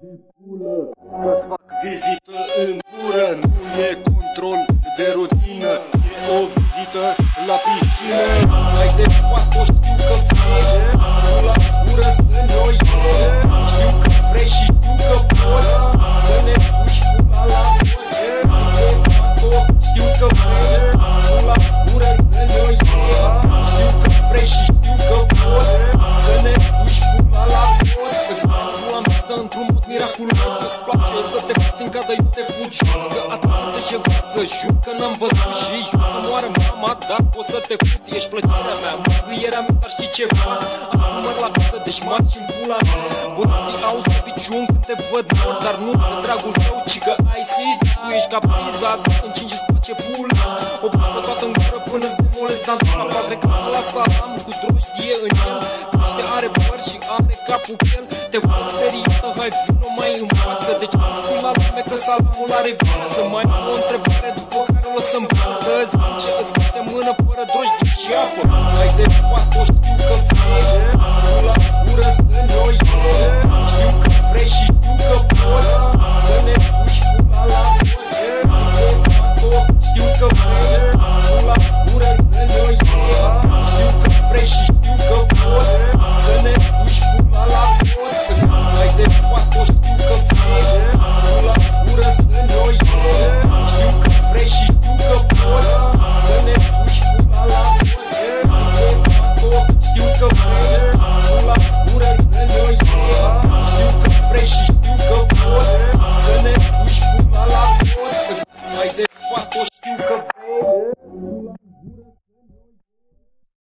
de pulă Că-ți fac vizită în gură Nu e control de rutină E o vizită place să te faci în cadă eu te fugiți. Că atât de ceva să jur că n-am văzut și jur să moară mama Dar o să te fut, ești plăcerea mea, mângâierea mea Dar știi ceva? Acum măr la casă, deci marci în pula mea. Bănuții au pe piciun când te văd mor Dar nu de dragul tău, ci că ai sid Tu ești ca priza, încingi îți face pula. O bagă toată în gură până se molesc Dar papa, cred că la salam cu drojdie în el. Crește are păr și are capul el Te văd speriată, hai vină mai în față Deci nu spui la lume că salamul are viață Mai am o întrebare